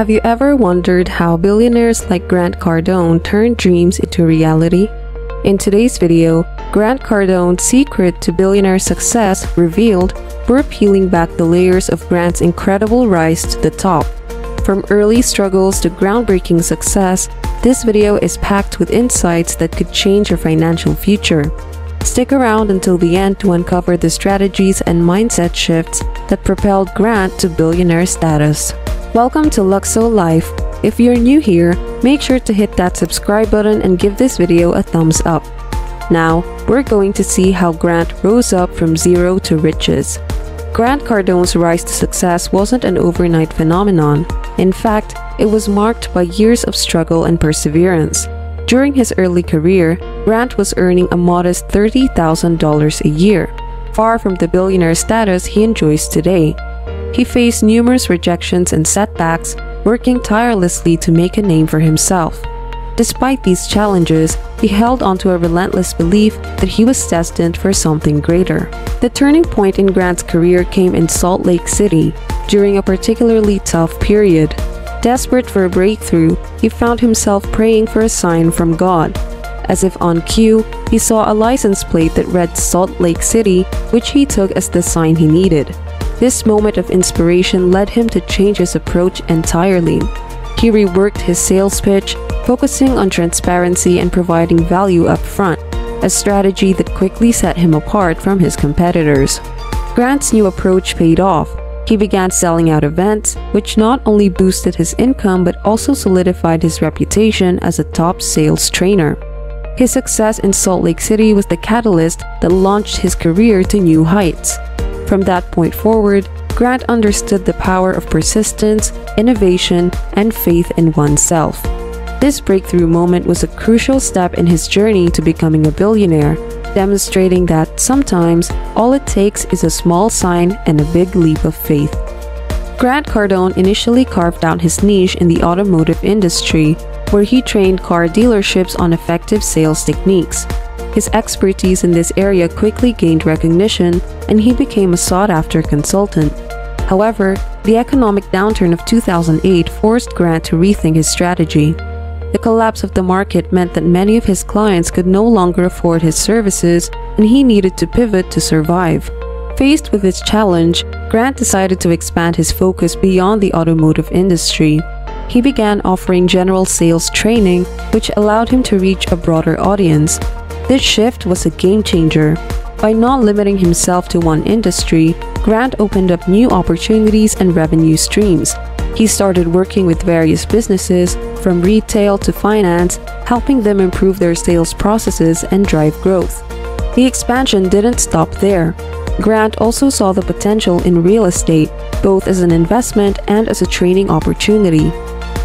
Have you ever wondered how billionaires like Grant Cardone turn dreams into reality? In today's video, Grant Cardone's secret to billionaire success revealed, we're peeling back the layers of Grant's incredible rise to the top. From early struggles to groundbreaking success, this video is packed with insights that could change your financial future. Stick around until the end to uncover the strategies and mindset shifts that propelled Grant to billionaire status. Welcome to Luxo Life. If you're new here, make sure to hit that subscribe button and give this video a thumbs up. Now, we're going to see how Grant rose up from zero to riches. Grant Cardone's rise to success wasn't an overnight phenomenon. In fact, it was marked by years of struggle and perseverance. During his early career, Grant was earning a modest $30,000 a year, far from the billionaire status he enjoys today. He faced numerous rejections and setbacks, working tirelessly to make a name for himself. Despite these challenges, he held onto a relentless belief that he was destined for something greater. The turning point in Grant's career came in Salt Lake City during a particularly tough period. Desperate for a breakthrough, he found himself praying for a sign from God. As if on cue, he saw a license plate that read Salt Lake City, which he took as the sign he needed. This moment of inspiration led him to change his approach entirely. He reworked his sales pitch, focusing on transparency and providing value up front, a strategy that quickly set him apart from his competitors. Grant's new approach paid off. He began selling out events, which not only boosted his income but also solidified his reputation as a top sales trainer. His success in Salt Lake City was the catalyst that launched his career to new heights. From that point forward, Grant understood the power of persistence, innovation, and faith in oneself. This breakthrough moment was a crucial step in his journey to becoming a billionaire, demonstrating that sometimes all it takes is a small sign and a big leap of faith. Grant Cardone initially carved out his niche in the automotive industry, where he trained car dealerships on effective sales techniques. His expertise in this area quickly gained recognition and he became a sought after consultant. However, the economic downturn of 2008 forced Grant to rethink his strategy. The collapse of the market meant that many of his clients could no longer afford his services and he needed to pivot to survive. Faced with this challenge, Grant decided to expand his focus beyond the automotive industry. He began offering general sales training, which allowed him to reach a broader audience, this shift was a game changer. By not limiting himself to one industry, Grant opened up new opportunities and revenue streams. He started working with various businesses, from retail to finance, helping them improve their sales processes and drive growth. The expansion didn't stop there. Grant also saw the potential in real estate, both as an investment and as a training opportunity.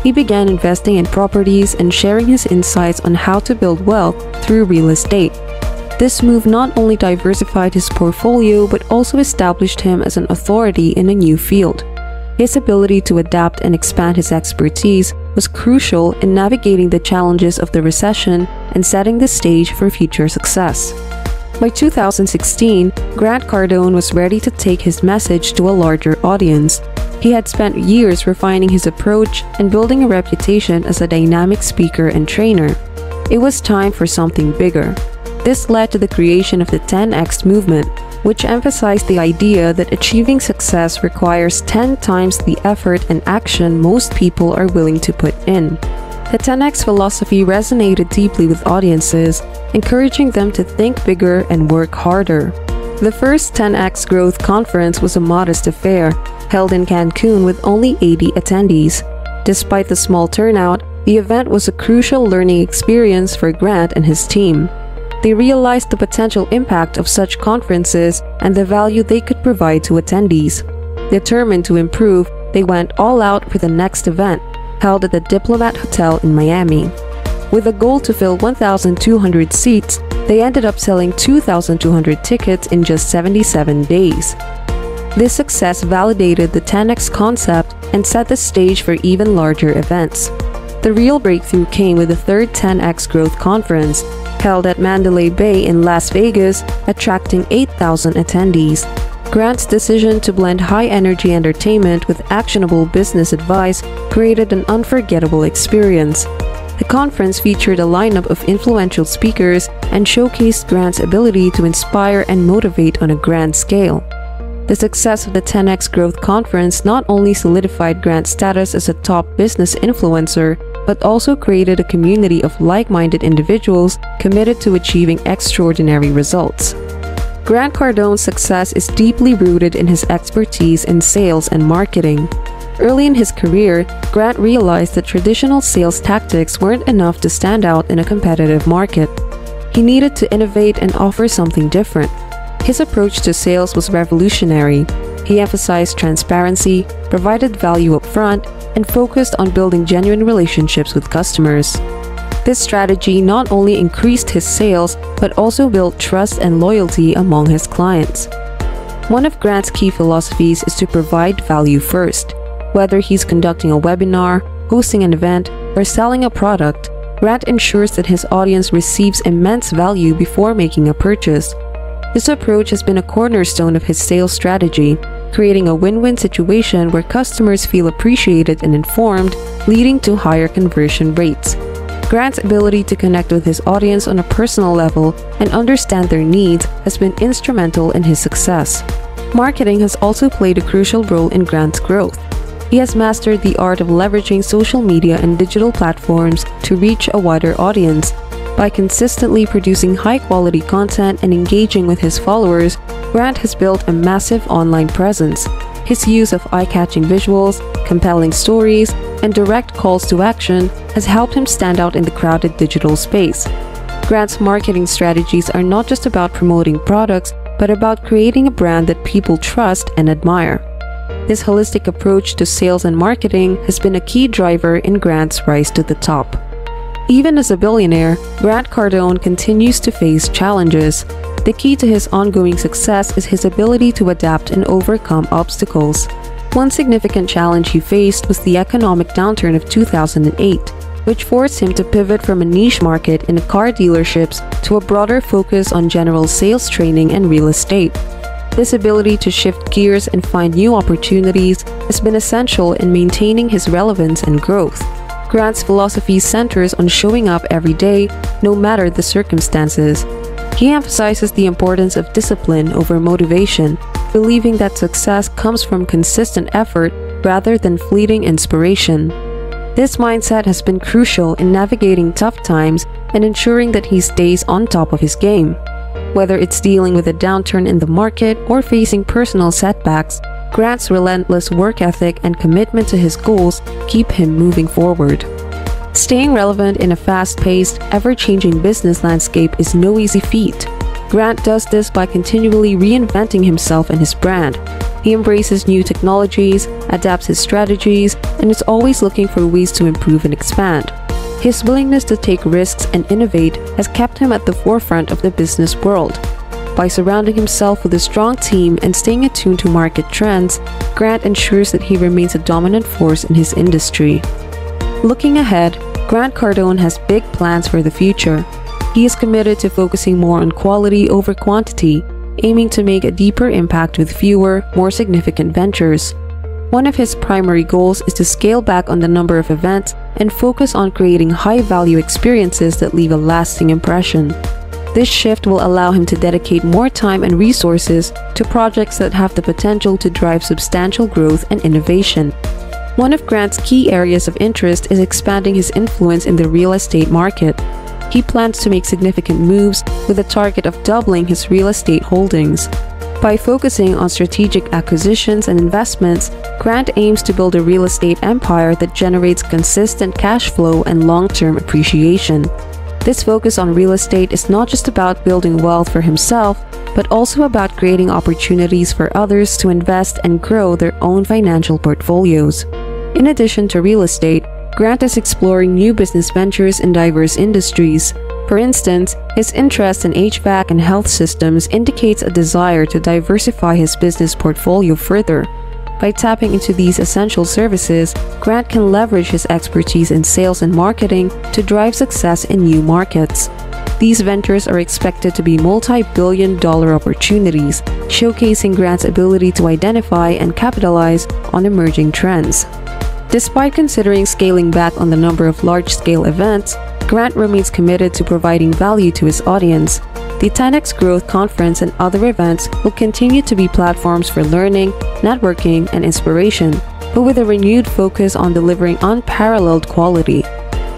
He began investing in properties and sharing his insights on how to build wealth through real estate. This move not only diversified his portfolio but also established him as an authority in a new field. His ability to adapt and expand his expertise was crucial in navigating the challenges of the recession and setting the stage for future success. By 2016, Grant Cardone was ready to take his message to a larger audience, he had spent years refining his approach and building a reputation as a dynamic speaker and trainer. It was time for something bigger. This led to the creation of the 10x movement, which emphasized the idea that achieving success requires 10 times the effort and action most people are willing to put in. The 10x philosophy resonated deeply with audiences, encouraging them to think bigger and work harder. The first 10x Growth Conference was a modest affair, held in Cancun with only 80 attendees. Despite the small turnout, the event was a crucial learning experience for Grant and his team. They realized the potential impact of such conferences and the value they could provide to attendees. Determined to improve, they went all out for the next event, held at the Diplomat Hotel in Miami. With a goal to fill 1,200 seats, they ended up selling 2,200 tickets in just 77 days. This success validated the 10x concept and set the stage for even larger events. The real breakthrough came with the third 10x Growth Conference, held at Mandalay Bay in Las Vegas, attracting 8,000 attendees. Grant's decision to blend high energy entertainment with actionable business advice created an unforgettable experience. The conference featured a lineup of influential speakers and showcased Grant's ability to inspire and motivate on a grand scale. The success of the 10x Growth Conference not only solidified Grant's status as a top business influencer, but also created a community of like-minded individuals committed to achieving extraordinary results. Grant Cardone's success is deeply rooted in his expertise in sales and marketing. Early in his career, Grant realized that traditional sales tactics weren't enough to stand out in a competitive market. He needed to innovate and offer something different. His approach to sales was revolutionary. He emphasized transparency, provided value up front, and focused on building genuine relationships with customers. This strategy not only increased his sales, but also built trust and loyalty among his clients. One of Grant's key philosophies is to provide value first. Whether he's conducting a webinar, hosting an event, or selling a product, Grant ensures that his audience receives immense value before making a purchase. This approach has been a cornerstone of his sales strategy, creating a win-win situation where customers feel appreciated and informed, leading to higher conversion rates. Grant's ability to connect with his audience on a personal level and understand their needs has been instrumental in his success. Marketing has also played a crucial role in Grant's growth. He has mastered the art of leveraging social media and digital platforms to reach a wider audience. By consistently producing high quality content and engaging with his followers, Grant has built a massive online presence. His use of eye catching visuals, compelling stories, and direct calls to action has helped him stand out in the crowded digital space. Grant's marketing strategies are not just about promoting products, but about creating a brand that people trust and admire. This holistic approach to sales and marketing has been a key driver in Grant's rise to the top. Even as a billionaire, Grant Cardone continues to face challenges. The key to his ongoing success is his ability to adapt and overcome obstacles. One significant challenge he faced was the economic downturn of 2008, which forced him to pivot from a niche market in car dealerships to a broader focus on general sales training and real estate. This ability to shift gears and find new opportunities has been essential in maintaining his relevance and growth. Grant's philosophy centers on showing up every day, no matter the circumstances. He emphasizes the importance of discipline over motivation believing that success comes from consistent effort rather than fleeting inspiration. This mindset has been crucial in navigating tough times and ensuring that he stays on top of his game. Whether it's dealing with a downturn in the market or facing personal setbacks, Grant's relentless work ethic and commitment to his goals keep him moving forward. Staying relevant in a fast paced, ever changing business landscape is no easy feat. Grant does this by continually reinventing himself and his brand. He embraces new technologies, adapts his strategies, and is always looking for ways to improve and expand. His willingness to take risks and innovate has kept him at the forefront of the business world. By surrounding himself with a strong team and staying attuned to market trends, Grant ensures that he remains a dominant force in his industry. Looking ahead, Grant Cardone has big plans for the future. He is committed to focusing more on quality over quantity, aiming to make a deeper impact with fewer, more significant ventures. One of his primary goals is to scale back on the number of events and focus on creating high value experiences that leave a lasting impression. This shift will allow him to dedicate more time and resources to projects that have the potential to drive substantial growth and innovation. One of Grant's key areas of interest is expanding his influence in the real estate market he plans to make significant moves with a target of doubling his real estate holdings. By focusing on strategic acquisitions and investments, Grant aims to build a real estate empire that generates consistent cash flow and long term appreciation. This focus on real estate is not just about building wealth for himself, but also about creating opportunities for others to invest and grow their own financial portfolios. In addition to real estate, Grant is exploring new business ventures in diverse industries. For instance, his interest in HVAC and health systems indicates a desire to diversify his business portfolio further. By tapping into these essential services, Grant can leverage his expertise in sales and marketing to drive success in new markets. These ventures are expected to be multi-billion dollar opportunities, showcasing Grant's ability to identify and capitalize on emerging trends. Despite considering scaling back on the number of large-scale events, Grant remains committed to providing value to his audience. The 10x Growth Conference and other events will continue to be platforms for learning, networking, and inspiration, but with a renewed focus on delivering unparalleled quality.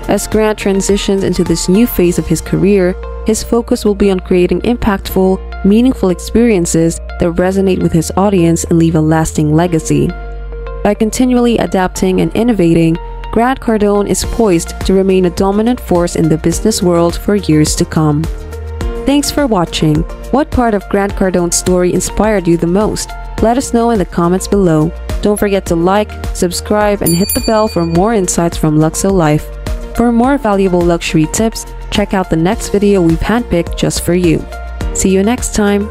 As Grant transitions into this new phase of his career, his focus will be on creating impactful, meaningful experiences that resonate with his audience and leave a lasting legacy. By continually adapting and innovating, Grant Cardone is poised to remain a dominant force in the business world for years to come. Thanks for watching. What part of Grant Cardone's story inspired you the most? Let us know in the comments below. Don't forget to like, subscribe, and hit the bell for more insights from Luxo Life. For more valuable luxury tips, check out the next video we've handpicked just for you. See you next time!